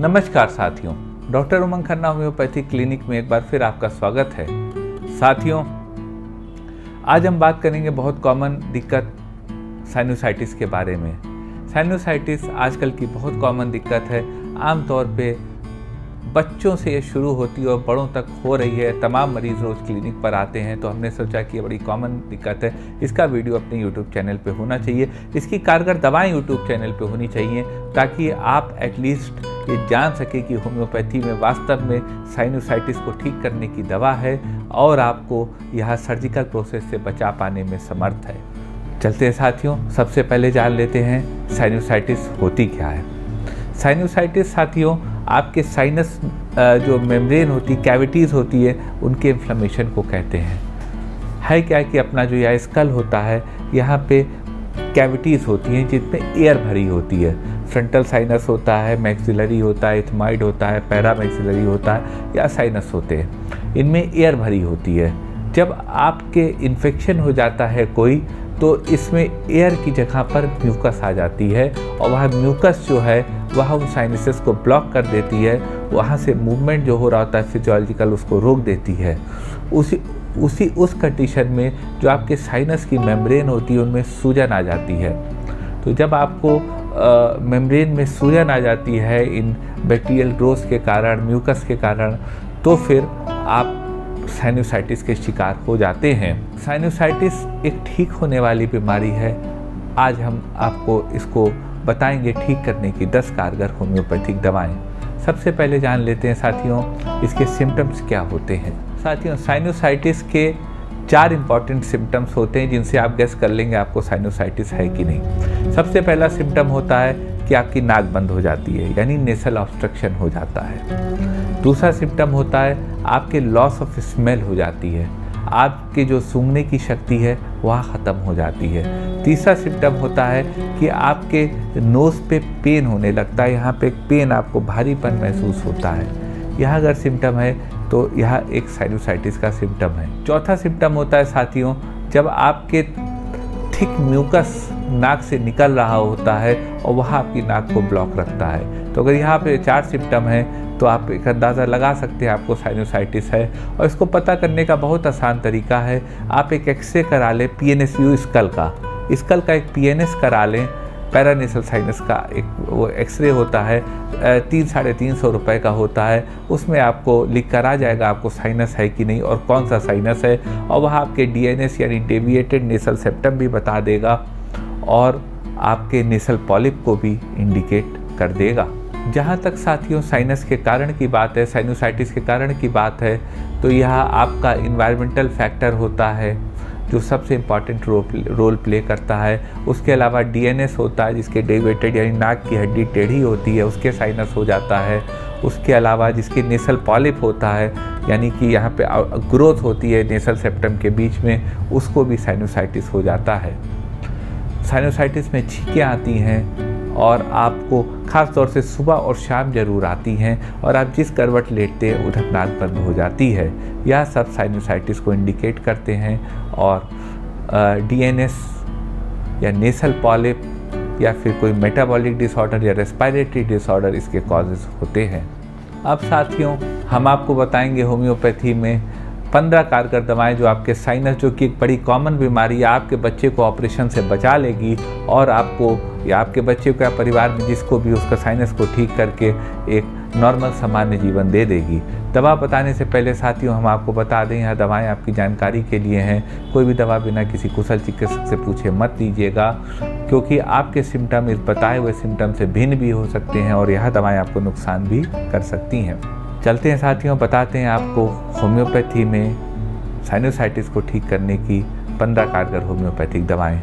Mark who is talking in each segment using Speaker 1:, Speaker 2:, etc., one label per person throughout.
Speaker 1: नमस्कार साथियों, doctor Umang Khanna homeopathy clinic में एक बार फिर आपका स्वागत है। साथियों, आज हम बात करेंगे बहुत कॉमन दिक्कत साइनोसाइटिस के बारे में। साइनोसाइटिस आजकल की बहुत कॉमन दिक्कत है, आमतौर पे बच्चों से ये शुरू होती है और बड़ों तक हो रही है। तमाम मरीज़ रोज़ क्लिनिक पर आते हैं तो हमने सोचा कि ये बड़ी कॉमन दिक्कत है। इसका वीडियो अपने यूट्यूब चैनल पे होना चाहिए। इसकी कारगर दवाएँ यूट्यूब चैनल पे होनी चाहिए, ताकि आप एटलीस्ट ये जान सके कि होम्योपैथी में वास्तव में साइनोसाइटिस को ठीक करने की दवा है और आपको यह सर्जिकल प्रोसेस से बचा पाने में समर्थ है। चलते हैं साथियों, सबसे पहले जान लेते हैं साइनोसाइटिस होती क्या है। साइनोसाइटिस साथियों, आपके साइनस जो मेम्ब्रेन होती कैविटीज़ होती है, उनके इन्फ्लेमेशन को कहते हैं। है क्या कि अपना जो यह स्कल होता है, यहाँ पे कैविटीज़ होती हैं जिसमें एयर भरी होती है। फ्रंटल साइनस होता है मैक्सिलरी होता है इथमाइड होता है पैरा मैक्सिलरी होता है, या साइनस होते हैं। इनमें एयर भरी होती है। जब आपके इन्फेक्शन हो जाता है कोई तो इसमें एयर की जगह पर म्यूकस आ जाती है और वह म्यूकस जो है, वह उन साइनसेस को ब्लॉक कर देती है। वहाँ से मूवमेंट जो हो रहा होता है फिजियोलॉजिकल उसको रोक देती है। उसी उसी उस कंडीशन में जो आपके साइनस की मेम्ब्रेन होती है, उनमें सूजन आ जाती है। तो जब आपको मेम्ब्रेन में सूजन आ जाती है इन बैक्टीरियल ग्रोथ के कारण म्यूकस के कारण तो फिर आप साइनोसाइटिस के शिकार हो जाते हैं। साइनोसाइटिस एक ठीक होने वाली बीमारी है। आज हम आपको इसको बताएँगे ठीक करने की 10 कारगर होम्योपैथिक दवाएँ। सबसे पहले जान लेते हैं साथियों, इसके सिम्टम्स क्या होते हैं। साथियों साइनोसाइटिस के चार इंपॉर्टेंट सिम्टम्स होते हैं जिनसे आप गैस कर लेंगे आपको साइनोसाइटिस है कि नहीं। सबसे पहला सिम्टम होता है कि आपकी नाक बंद हो जाती है, यानी नेसल ऑब्स्ट्रक्शन हो जाता है। दूसरा सिम्टम होता है, आपके लॉस ऑफ़ स्मेल हो जाती है। आपके जो सूंघने की शक्ति है, वह ख़त्म हो जाती है। तीसरा सिम्टम होता है कि आपके नोज़ पे पेन होने लगता है, यहाँ पे पेन आपको भारीपन महसूस होता है। यह अगर सिम्टम है तो यह एक साइनोसाइटिस का सिम्टम है। चौथा सिम्टम होता है, साथियों, जब आपके थिक म्यूकस नाक से निकल रहा होता है और वह आपकी नाक को ब्लॉक रखता है। तो अगर यहाँ पे चार सिम्टम हैं तो आप एक अंदाज़ा लगा सकते हैं आपको साइनोसाइटिस है। और इसको पता करने का बहुत आसान तरीका है, आप एक एक्सरे करा लें P N S U skull का। स्कल का एक पी एन एस करा लें पैरानेसल साइनस का एक वो एक्सरे होता है तीन, साढ़े तीन सौ रुपये का होता है। उसमें आपको लिख कर आ जाएगा आपको साइनस है कि नहीं और कौन सा साइनस है। और वह आपके डीएनएस यानी डेविएटेड नेसल सेप्टम भी बता देगा। और आपके नेसल पॉलिप को भी इंडिकेट कर देगा। जहाँ तक साथियों साइनस के कारण की बात है साइनोसाइटिस के कारण की बात है तो यह आपका इन्वायरमेंटल फैक्टर होता है, जो सबसे इंपॉर्टेंट रोल प्ले करता है। उसके अलावा डीएनएस होता है, जिसके डेविएटेड यानी नाक की हड्डी टेढ़ी होती है, उसके साइनस हो जाता है। उसके अलावा जिसके नेसल पॉलिप होता है, यानी कि यहाँ पे ग्रोथ होती है नेसल सेप्टम के बीच में, उसको भी साइनोसाइटिस हो जाता है। साइनोसाइटिस में छींकें आती हैं और आपको ख़ास तौर से सुबह और शाम ज़रूर आती हैं और आप जिस करवट लेटते हैं उधर नाक बंद हो जाती है। यह सब साइनोसाइटिस को इंडिकेट करते हैं और डीएनएस या नेसल पॉलिप या फिर कोई मेटाबॉलिक डिसऑर्डर या रेस्पायरेटरी डिसऑर्डर इसके कॉजेज़ होते हैं। अब साथियों, हम आपको बताएँगे होम्योपैथी में पंद्रह कारगर दवाएँ जो आपके साइनस जो कि एक बड़ी कॉमन बीमारी है आपके बच्चे को ऑपरेशन से बचा लेगी और आपको, या आपके बच्चे को या परिवार में जिसको भी उसका साइनस को ठीक करके एक नॉर्मल सामान्य जीवन दे देगी। दवा बताने से पहले साथियों, हम आपको बता दें, यह दवाएँ आपकी जानकारी के लिए हैं। कोई भी दवा बिना किसी कुशल चिकित्सक से पूछे मत लीजिएगा, क्योंकि आपके सिम्टम इस बताए हुए सिम्टम से भिन्न भी हो सकते हैं और यह दवाएँ आपको नुकसान भी कर सकती हैं। चलते हैं साथियों, बताते हैं आपको होम्योपैथी में साइनोसाइटिस को ठीक करने की पंद्रह कारगर होम्योपैथिक दवाएँ।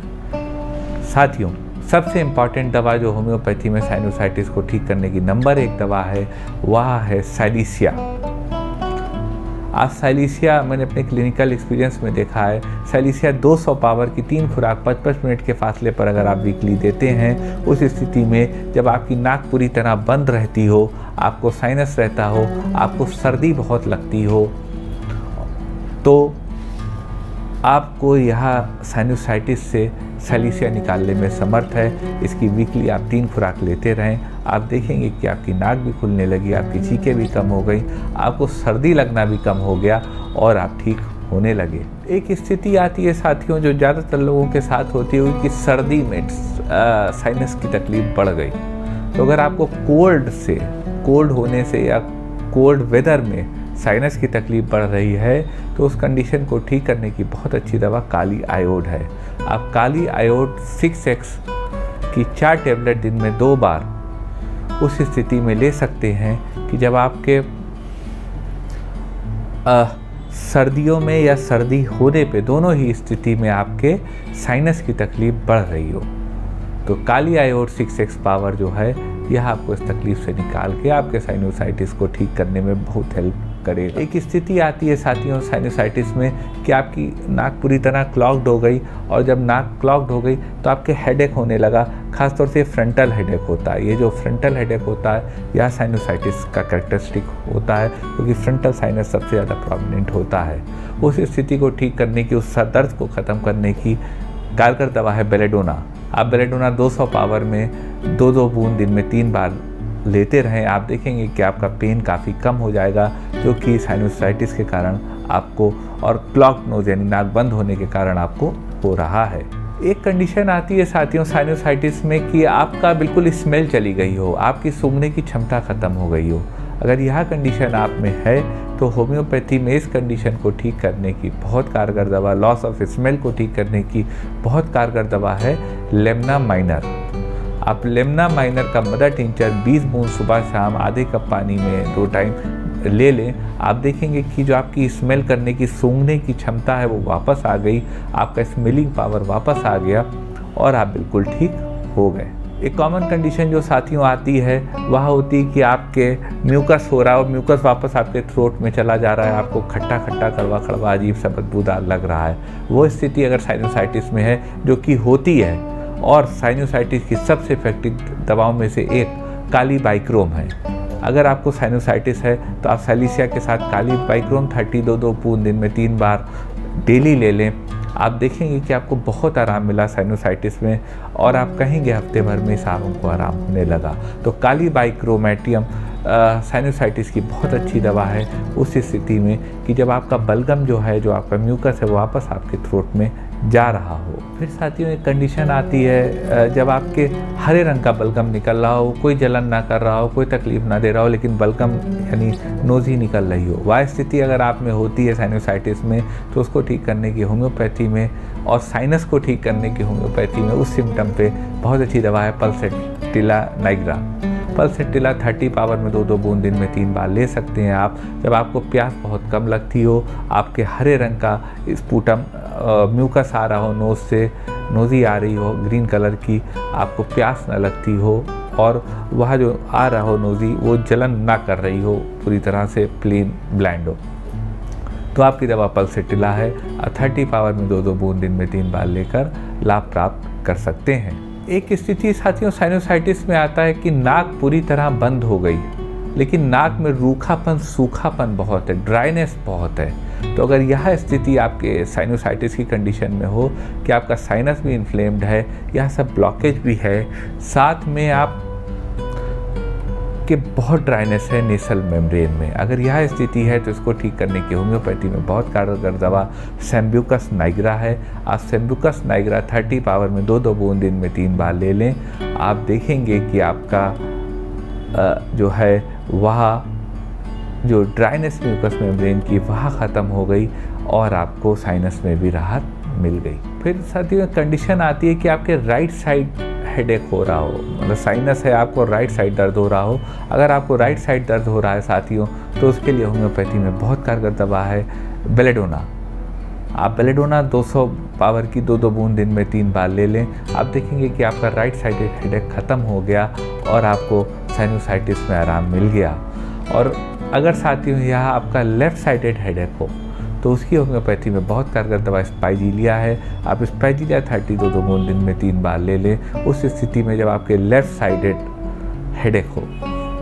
Speaker 1: साथियों, सबसे इंपॉर्टेंट दवा जो होम्योपैथी में साइनोसाइटिस को ठीक करने की नंबर एक दवा है, वह है साइलिसिया आज साइलिसिया मैंने अपने क्लिनिकल एक्सपीरियंस में देखा है। साइलिसिया 200 पावर की तीन खुराक 55 मिनट के फासले पर अगर आप वीकली देते हैं, उस स्थिति में जब आपकी नाक पूरी तरह बंद रहती हो, आपको साइनस रहता हो, आपको सर्दी बहुत लगती हो तो आपको यह साइनोसाइटिस से सलीसिया निकालने में समर्थ है। इसकी वीकली आप तीन खुराक लेते रहें। आप देखेंगे कि आपकी नाक भी खुलने लगी, आपकी चीखें भी कम हो गई, आपको सर्दी लगना भी कम हो गया और आप ठीक होने लगे। एक स्थिति आती है साथियों जो ज़्यादातर लोगों के साथ होती हुई कि सर्दी में साइनस की तकलीफ़ बढ़ गई। तो अगर आपको कोल्ड से कोल्ड होने से या कोल्ड वेदर में साइनस की तकलीफ़ बढ़ रही है तो उस कंडीशन को ठीक करने की बहुत अच्छी दवा काली आयोड है। आप काली आयोड सिक्स एक्स की चार टेबलेट दिन में दो बार उस स्थिति में ले सकते हैं कि जब आपके आ, सर्दियों में या सर्दी होने पे दोनों ही स्थिति में आपके साइनस की तकलीफ़ बढ़ रही हो तो काली आयोड सिक्स एक्स पावर जो है यह आपको इस तकलीफ़ से निकाल के आपके साइनोसाइटिस को ठीक करने में बहुत हेल्प करेगा एक स्थिति आती है साथियों साइनोसाइटिस में कि आपकी नाक पूरी तरह क्लॉक्ड हो गई और जब नाक क्लॉक्ड हो गई तो आपके हेडेक होने लगा, खासतौर से फ्रंटल हेडेक होता है। ये जो फ्रंटल हेडेक होता है, यह साइनोसाइटिस का करेक्टरिस्टिक होता है, क्योंकि तो फ्रंटल साइनस सबसे ज़्यादा प्रॉमिनेंट होता है। उस स्थिति को ठीक करने की, उस दर्द को ख़त्म करने की कारगर दवा है बेलेडोना आप बेलेडोना 200 पावर में, दो दो बूंद दिन में तीन बार लेते रहें। आप देखेंगे कि आपका पेन काफ़ी कम हो जाएगा जो कि साइनोसाइटिस के कारण आपको और क्लॉक नोज़ यानी नाक बंद होने के कारण आपको हो रहा है। एक कंडीशन आती है साथियों साइनोसाइटिस में कि आपका बिल्कुल स्मेल चली गई हो, आपकी सूंघने की क्षमता ख़त्म हो गई हो। अगर यह कंडीशन आप में है तो होम्योपैथी में इस कंडीशन को ठीक करने की बहुत कारगर दवा लॉस ऑफ़ स्मेल को ठीक करने की बहुत कारगर दवा है लेमना माइनर आप लेमना माइनर का मदर टिंचर 20 बूंद सुबह शाम आधे कप पानी में दो टाइम ले लें। आप देखेंगे कि जो आपकी स्मेल करने की, सूंघने की क्षमता है, वो वापस आ गई। आपका स्मेलिंग पावर वापस आ गया और आप बिल्कुल ठीक हो गए। एक कॉमन कंडीशन जो साथियों आती है, वह होती है कि आपके म्यूकस हो रहा है और म्यूकस वापस आपके थ्रोट में चला जा रहा है। आपको खट्टा खट्टा कड़वा कड़वा अजीब सा बदबूदार लग रहा है। वो स्थिति अगर साइनोसाइटिस में है, जो कि होती है, और साइनोसाइटिस की सबसे इफ़ेक्टिव दवाओं में से एक काली बाइक्रोम है। अगर आपको साइनोसाइटिस है तो आप सैलिसिया के साथ काली बाइक्रोम थर्टी दो दो पून दिन में तीन बार डेली ले लें। आप देखेंगे कि आपको बहुत आराम मिला साइनोसाइटिस में और आप कहेंगे हफ़्ते भर में इस आराम को आराम होने लगा। तो काली बाइक्रोमेटियम साइनोसाइटिस की बहुत अच्छी दवा है, उस स्थिति में कि जब आपका बलगम जो है, जो आपका म्यूकस है वापस आपके थ्रोट में जा रहा हो। फिर साथियों, एक कंडीशन आती है जब आपके हरे रंग का बलगम निकल रहा हो, कोई जलन ना कर रहा हो, कोई तकलीफ़ ना दे रहा हो, लेकिन बलगम, यानी नोज़ ही निकल रही हो। वह स्थिति अगर आप में होती है साइनोसाइटिस में तो उसको ठीक करने की होम्योपैथी में और साइनस को ठीक करने की होम्योपैथी में उस सिम्टम पे बहुत अच्छी दवा है पल्सेट टिला नाइग्रा टिला थर्टी पावर में दो दो बूंद दिन में तीन बार ले सकते हैं आप। जब आपको प्यास बहुत कम लगती हो, आपके हरे रंग का स्पूटम म्यूकस आ रहा हो, नोज़ से नोज़ी आ रही हो, ग्रीन कलर की आपको प्यास न लगती हो और वह जो आ रहा हो नोज़ी, वो जलन ना कर रही हो, पूरी तरह से प्लेन ब्लैंड हो। तो आपकी दवा पल्सेटिला है थर्टी पावर में दो दो बूंद दिन में तीन बार लेकर लाभ प्राप्त कर सकते हैं। एक स्थिति साथियों साइनोसाइटिस में आता है कि नाक पूरी तरह बंद हो गई। लेकिन नाक में रूखापन, सूखापन बहुत है ड्राइनेस बहुत है। तो अगर यह स्थिति आपके साइनोसाइटिस की कंडीशन में हो, कि आपका साइनस भी इन्फ्लेम्ड है, यह सब ब्लॉकेज भी है, साथ में आप कि बहुत ड्राइनेस है नेसल मेम्ब्रेन में। अगर यह स्थिति है तो इसको ठीक करने की होम्योपैथी में बहुत कारगर दवा सेम्ब्यूकस नाइग्रा है। आप सेम्ब्यूकस नाइग्रा 30 पावर में दो दो बूंद दिन में तीन बार ले लें। आप देखेंगे कि आपका जो है, वह, जो ड्राइनेस म्यूकस मेम्ब्रेन की वह ख़त्म हो गई और आपको साइनस में भी राहत मिल गई। फिर साथियों कंडीशन आती है कि आपके राइट साइड हेडेक हो रहा हो मतलब साइनस है, आपको राइट साइड दर्द हो रहा हो। अगर आपको राइट साइड दर्द हो रहा है साथियों तो उसके लिए होम्योपैथी में बहुत कारगर दवा है बेलेडोना आप बेलेडोना 200 पावर की दो दो बूंद दिन में तीन बार ले लें। आप देखेंगे कि आपका राइट साइडेड हेडेक ख़त्म हो गया और आपको साइनोसाइटिस में आराम मिल गया। और अगर साथियों, यह आपका लेफ़्ट साइडेड हेडेक हो तो उसकी होम्योपैथी में बहुत कारगर दवा स्पाइजीलिया है। आप स्पाइजीलिया थर्टी दो दो मून दिन में तीन बार ले लें। उस स्थिति में जब आपके लेफ़्ट साइडेड हेडेक हो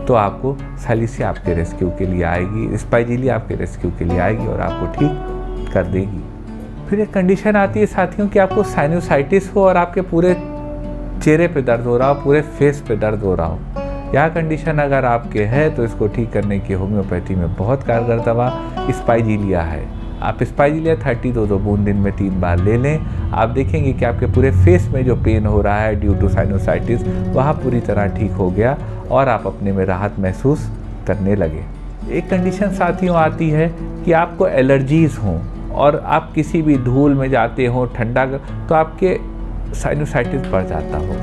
Speaker 1: तो आपको सैलिसिया आपके रेस्क्यू के लिए आएगी, स्पाइजीलिया आपके रेस्क्यू के लिए आएगी और आपको ठीक कर देगी। फिर एक कंडीशन आती है साथियों कि आपको साइनोसाइटिस हो और आपके पूरे चेहरे पे दर्द हो रहा हो, पूरे फेस पे दर्द हो रहा हो। यह कंडीशन अगर आपके है तो इसको ठीक करने की होम्योपैथी में बहुत कारगर दवा स्पाइजीलिया है। आप स्पाइजी लिया थर्टी दो दो बूंद दिन में तीन बार ले लें। आप देखेंगे कि आपके पूरे फेस में जो पेन हो रहा है ड्यू टू साइनोसाइटिस वह पूरी तरह ठीक हो गया और आप अपने में राहत महसूस करने लगे। एक कंडीशन साथियों आती है कि आपको एलर्जीज़ हों और आप किसी भी धूल में जाते हों, ठंडा तो आपके साइनोसाइटिस बढ़ जाता हो।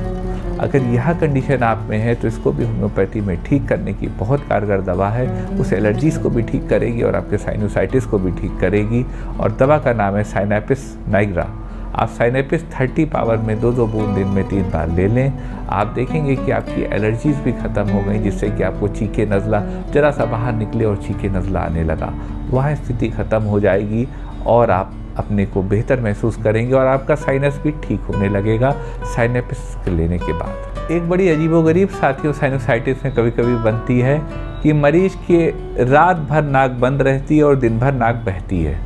Speaker 1: अगर यह कंडीशन आप में है तो इसको भी होम्योपैथी में ठीक करने की बहुत कारगर दवा है। उस एलर्जीज़ को भी ठीक करेगी और आपके साइनोसाइटिस को भी ठीक करेगी। और दवा का नाम है साइनापिस नाइग्रा आप साइनेपिस 30 पावर में दो दो बूंद दिन में तीन बार ले लें। आप देखेंगे कि आपकी एलर्जीज़ भी ख़त्म हो गई, जिससे कि आपको चीखे नज़ला, ज़रा सा बाहर निकले और चीखे नज़ला आने लगा। वह स्थिति ख़त्म हो जाएगी और आप अपने को बेहतर महसूस करेंगे और आपका साइनस भी ठीक होने लगेगा साइनेपिस लेने के बाद। एक बड़ी अजीबोगरीब साथियों साइनोसाइटिस में कभी कभी बनती है कि मरीज़ के रात भर नाक बंद रहती है और दिन भर नाक बहती है।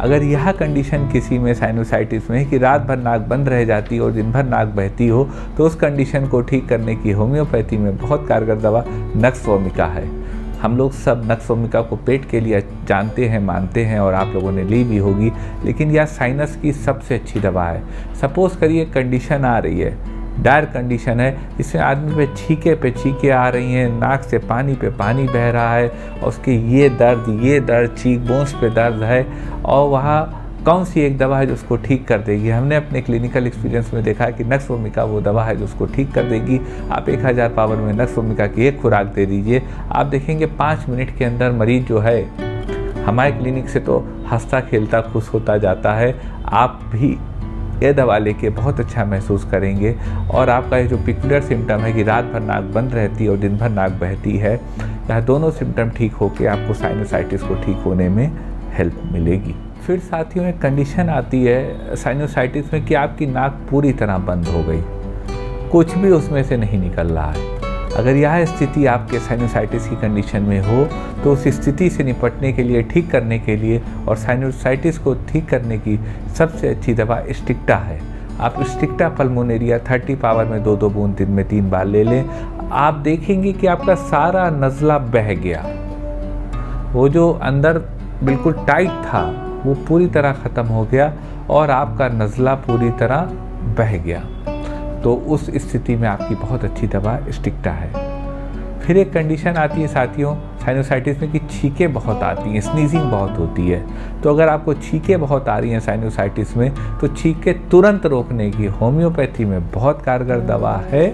Speaker 1: अगर यह कंडीशन किसी में साइनोसाइटिस में है कि रात भर नाक बंद रह जाती और दिन भर नाक बहती हो तो उस कंडीशन को ठीक करने की होम्योपैथी में बहुत कारगर दवा नक्स है। हम लोग सब नक्सोमिका को पेट के लिए जानते हैं, मानते हैं और आप लोगों ने ली भी होगी, लेकिन यह साइनस की सबसे अच्छी दवा है। सपोज़ करिए कंडीशन आ रही है डायर कंडीशन है इसमें आदमी पे छीके पे छीके आ रही हैं, नाक से पानी पे पानी बह रहा है, और उसके ये दर्द ये दर्द चीक बोन्स पे दर्द है, और वहाँ कौन सी एक दवा है जो उसको ठीक कर देगी? हमने अपने क्लिनिकल एक्सपीरियंस में देखा है कि नक्सोमिका वो दवा है जो उसको ठीक कर देगी। आप एक हज़ार पावर में नक्सोमिका की एक खुराक दे दीजिए। आप देखेंगे पाँच मिनट के अंदर मरीज़ जो है, हमारे क्लिनिक से तो हंसता खेलता खुश होता जाता है। आप भी ये दवा लेके बहुत अच्छा महसूस करेंगे। और आपका ये जो पिकुलर सिम्टम है कि रात भर नाक बंद रहती है और दिन भर नाक बहती है, यह दोनों सिम्टम ठीक होकर आपको साइनोसाइटिस को ठीक होने में हेल्प मिलेगी। फिर साथियों, एक कंडीशन आती है साइनोसाइटिस में कि आपकी नाक पूरी तरह बंद हो गई। कुछ भी उसमें से नहीं निकल रहा है। अगर यह स्थिति आपके साइनोसाइटिस की कंडीशन में हो तो उस स्थिति से निपटने के लिए, ठीक करने के लिए और साइनोसाइटिस को ठीक करने की सबसे अच्छी दवा स्टिक्टा है। आप स्टिक्टा पल्मोनेरिया 30 पावर में दो दो बूंद दिन में तीन बार ले लें। आप देखेंगे कि आपका सारा नज़ला बह गया। वो जो अंदर बिल्कुल टाइट था वो पूरी तरह ख़त्म हो गया और आपका नज़ला पूरी तरह बह गया। तो उस स्थिति में आपकी बहुत अच्छी दवा स्टिकटा है। फिर एक कंडीशन आती है साथियों साइनोसाइटिस में कि छीकें बहुत आती हैं स्नीजिंग बहुत होती है। तो अगर आपको छीके बहुत आ रही हैं साइनोसाइटिस में तो छीके तुरंत रोकने की होम्योपैथी में बहुत कारगर दवा है।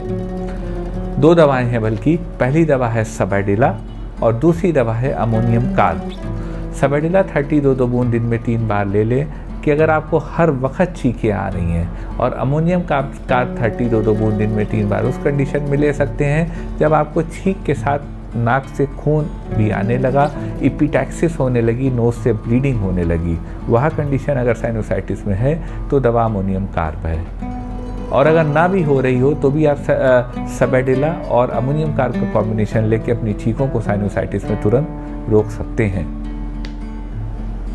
Speaker 1: दो दवाएँ हैं बल्कि, पहली दवा है सबैडिला और दूसरी दवा है अमोनियम कार्ब सबेडिला थर्टी दो दो बूंद दिन में तीन बार ले लें कि अगर आपको हर वक्त छींकें आ रही हैं और अमोनियम का कार थर्टी दो दो बूंद दिन में तीन बार उस कंडीशन में ले सकते हैं। जब आपको छींक के साथ नाक से खून भी आने लगा इपिटैक्सिस होने लगी नोज़ से ब्लीडिंग होने लगी, वह कंडीशन अगर साइनोसाइटिस में है तो दवा अमोनियम कार्प है। और अगर ना भी हो रही हो तो भी आप सबेडिला और अमोनियम कार्ब का कॉम्बिनेशन लेके अपनी छींकों को साइनोसाइटिस में तुरंत रोक सकते हैं।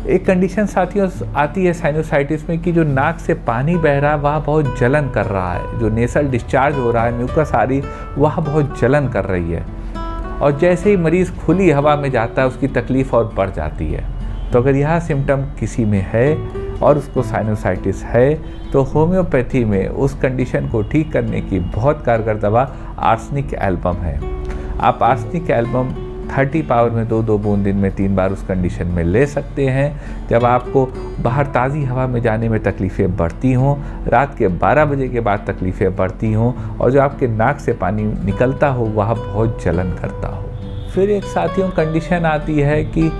Speaker 1: एक कंडीशन साथियों आती है साइनोसाइटिस में कि जो नाक से पानी बह रहा है, वह बहुत जलन कर रहा है। जो नेसल डिस्चार्ज हो रहा है म्यूकस आ रही वह बहुत जलन कर रही है। और जैसे ही मरीज़ खुली हवा में जाता है, उसकी तकलीफ़ और बढ़ जाती है। तो अगर यह सिम्टम किसी में है और उसको साइनोसाइटिस है तो होम्योपैथी में उस कंडीशन को ठीक करने की बहुत कारगर दवा आर्सनिक एल्बम है। आप आर्सनिक एल्बम थर्टी पावर में दो दो बूंद दिन में तीन बार उस कंडीशन में ले सकते हैं। जब आपको बाहर ताज़ी हवा में जाने में तकलीफ़ें बढ़ती हों, रात के 12 बजे के बाद तकलीफ़ें बढ़ती हों, और जो आपके नाक से पानी निकलता हो, वह बहुत जलन करता हो। फिर एक साथियों कंडीशन आती है कि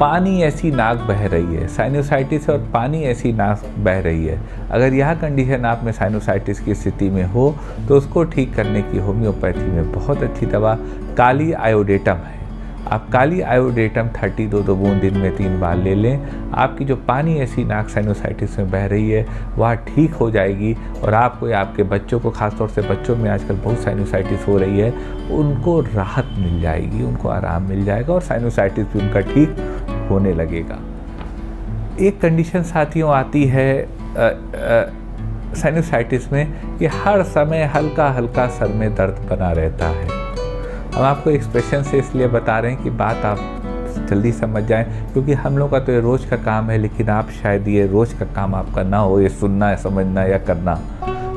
Speaker 1: पानी ऐसी नाक बह रही है साइनोसाइटिस और पानी ऐसी नाक बह रही है। अगर यह कंडीशन आप में साइनोसाइटिस की स्थिति में हो तो उसको ठीक करने की होम्योपैथी में बहुत अच्छी दवा, काली आयोडेटम है। आप काली आयोडेटम 30 दो दो बूंद दिन में तीन बार ले लें। आपकी जो पानी ऐसी नाक साइनोसाइटिस में बह रही है, वह ठीक हो जाएगी और आपको या आपके बच्चों को, खासतौर से बच्चों में आजकल बहुत साइनोसाइटिस हो रही है, उनको राहत मिल जाएगी, उनको आराम मिल जाएगा और साइनोसाइटिस भी उनका ठीक होने लगेगा। एक कंडीशन साथियों आती है साइनोसाइटिस में कि हर समय हल्का हल्का सर में दर्द बना रहता है। हम आपको एक्सप्रेशन से इसलिए बता रहे हैं कि बात आप जल्दी समझ जाएँ, क्योंकि हम लोग का तो ये रोज़ का काम है, लेकिन आप शायद ये रोज़ का काम आपका ना हो, ये सुनना या समझना या करना।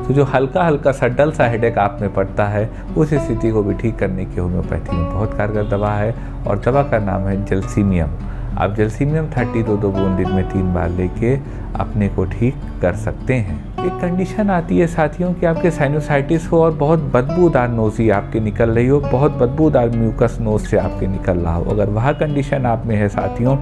Speaker 1: तो जो हल्का हल्का सा डल सा हेडेक आप में पड़ता है, उस स्थिति को भी ठीक करने की होम्योपैथी में बहुत कारगर दवा है, और दवा का नाम है जलसीमियम आप जलसीमियम थर्टी दो दो बूंद दिन में तीन बार लेके अपने को ठीक कर सकते हैं। एक कंडीशन आती है साथियों कि आपके साइनोसाइटिस हो और बहुत बदबूदार नोज़ी आपके निकल रही हो, बहुत बदबूदार म्यूकस नोज़ से आपके निकल रहा हो। अगर वह कंडीशन आप में है साथियों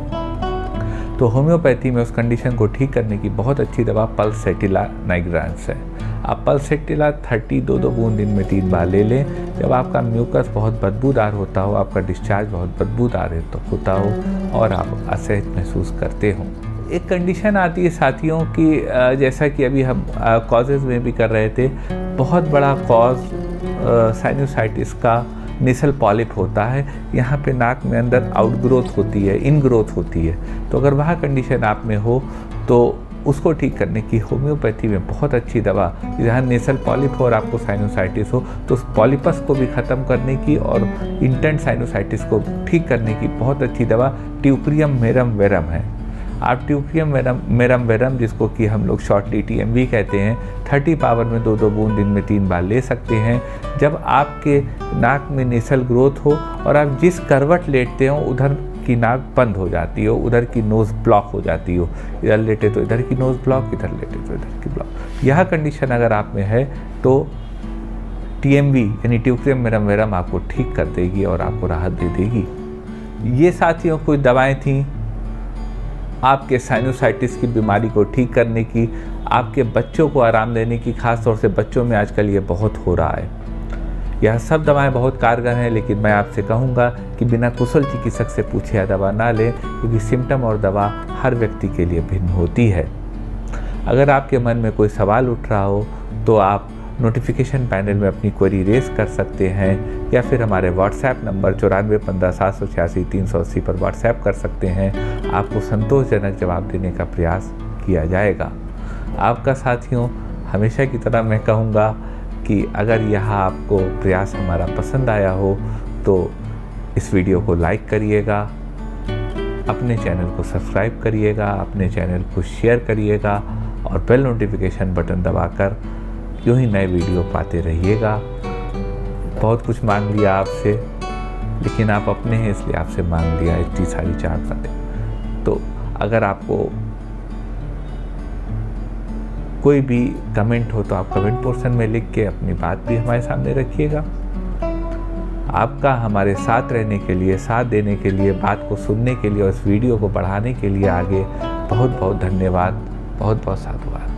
Speaker 1: तो होम्योपैथी में उस कंडीशन को ठीक करने की बहुत अच्छी दवा पल्सेटिला नाइग्रांस है। आप पल्सेटिला थर्टी, दो दो बूंद दिन में तीन बार ले लें। जब आपका म्यूकस बहुत बदबूदार होता हो, आपका डिस्चार्ज बहुत बदबूदार तो होता हो और आप असहज महसूस करते हो। एक कंडीशन आती है साथियों की जैसा कि अभी हम कॉजेज़ में भी कर रहे थे, बहुत बड़ा कॉज साइनोसाइटिस का नेसल पॉलिप होता है। यहाँ पे नाक में अंदर आउट ग्रोथ होती है इनग्रोथ होती है। तो अगर वह कंडीशन आप में हो तो उसको ठीक करने की होम्योपैथी में बहुत अच्छी दवा, जहाँ नेसल पॉलिप हो और आपको साइनोसाइटिस हो तो उस पॉलिपस को भी ख़त्म करने की और इंटेंट साइनोसाइटिस को ठीक करने की बहुत अच्छी दवा ट्यूक्रियम मेरम वेरम है। आप ट्यूक्रियम मेरम मेरम वेरम जिसको कि हम लोग शॉर्टली टी एम वी कहते हैं थर्टी पावर में दो दो बूंद दिन में तीन बार ले सकते हैं। जब आपके नाक में नेसल ग्रोथ हो और आप जिस करवट लेटते हो, उधर की नाक बंद हो जाती हो, उधर की नोज़ ब्लॉक हो जाती हो, इधर लेटे तो इधर की नोज़ ब्लॉक इधर लेटे तो इधर की ब्लॉक यह कंडीशन अगर आप में है तो टी यानी ट्यूक्रियम मेरम वेरम आपको ठीक कर देगी और आपको राहत दे देगी। ये साथियों कुछ दवाएँ थी? आपके साइनोसाइटिस की बीमारी को ठीक करने की, आपके बच्चों को आराम देने की खास तौर से बच्चों में आजकल ये बहुत हो रहा है। यह सब दवाएँ बहुत कारगर हैं, लेकिन मैं आपसे कहूँगा कि बिना कुशल चिकित्सक से पूछे यह दवा ना लें, क्योंकि सिम्टम और दवा हर व्यक्ति के लिए भिन्न होती है। अगर आपके मन में कोई सवाल उठ रहा हो तो आप नोटिफिकेशन पैनल में अपनी क्वेरी रेस कर सकते हैं, या फिर हमारे व्हाट्सएप नंबर चौरानवे पंद्रह सात सौ छियासी तीन सौ अस्सी पर व्हाट्सएप कर सकते हैं। आपको संतोषजनक जवाब देने का प्रयास किया जाएगा। आपका साथियों, हमेशा की तरह मैं कहूँगा कि अगर यह आपको प्रयास हमारा पसंद आया हो तो इस वीडियो को लाइक करिएगा, अपने चैनल को सब्सक्राइब करिएगा, अपने चैनल को शेयर करिएगा और बेल नोटिफिकेशन बटन दबाकर यूँ ही नए वीडियो पाते रहिएगा। बहुत कुछ मांग लिया आपसे, लेकिन आप अपने हैं, इसलिए आपसे मांग लिया इतनी सारी चार बातें। तो अगर आपको कोई भी कमेंट हो तो आप कमेंट पोर्शन में लिख के अपनी बात भी हमारे सामने रखिएगा। आपका हमारे साथ रहने के लिए, साथ देने के लिए, बात को सुनने के लिए और इस वीडियो को बढ़ाने के लिए आगे बहुत बहुत धन्यवाद बहुत बहुत साधुवाद।